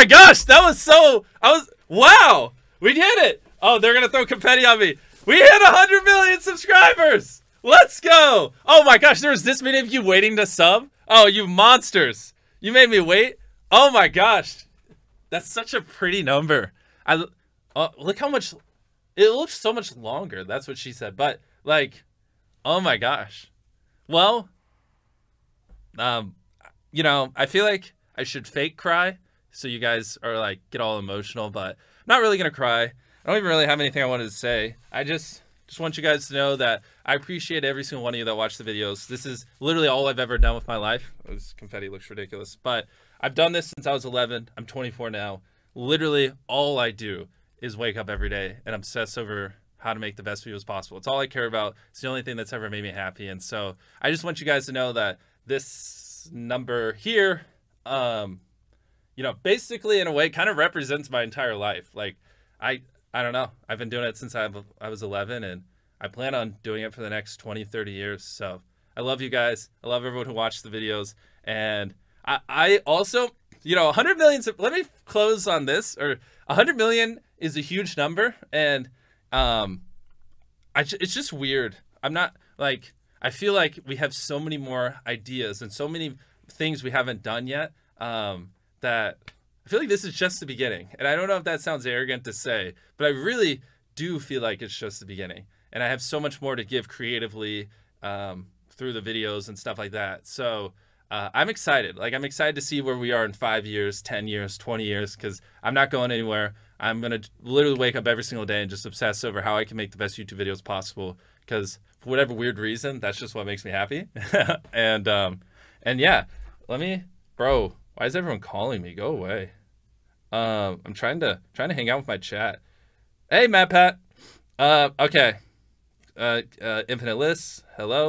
my gosh, that was so. I was wow. We did it. Oh, they're gonna throw confetti on me. We hit 100 million subscribers. Let's go. Oh my gosh, there was this many of you waiting to sub. Oh, you monsters. You made me wait. Oh my gosh. That's such a pretty number. I uh, look how much it looks so much longer. That's what she said. But like, oh my gosh. Well, um, you know, I feel like I should fake cry so you guys are like get all emotional, but I'm not really gonna cry. I don't even really have anything I wanted to say. I just just want you guys to know that I appreciate every single one of you that watch the videos. This is literally all I've ever done with my life. This confetti looks ridiculous, but I've done this since I was 11. I'm 24 now. Literally all I do is wake up every day and obsess over how to make the best videos possible. It's all I care about. It's the only thing that's ever made me happy. And so I just want you guys to know that this number here, um, you know, basically in a way kind of represents my entire life. Like I, I don't know. I've been doing it since I, I was 11 and I plan on doing it for the next 20, 30 years. So I love you guys. I love everyone who watched the videos. And I, I also, you know, 100 million, let me close on this or 100 million is a huge number. And, um, I, it's just weird. I'm not like, I feel like we have so many more ideas and so many things we haven't done yet. Um, that I feel like this is just the beginning. And I don't know if that sounds arrogant to say, but I really do feel like it's just the beginning. And I have so much more to give creatively um, through the videos and stuff like that. So uh, I'm excited. Like, I'm excited to see where we are in five years, 10 years, 20 years, because I'm not going anywhere. I'm going to literally wake up every single day and just obsess over how I can make the best YouTube videos possible. Because for whatever weird reason, that's just what makes me happy. and, um, and yeah, let me, bro, why is everyone calling me? Go away. Um, I'm trying to trying to hang out with my chat. Hey, MatPat. Uh, okay. Uh, uh, Infinite Lists. Hello.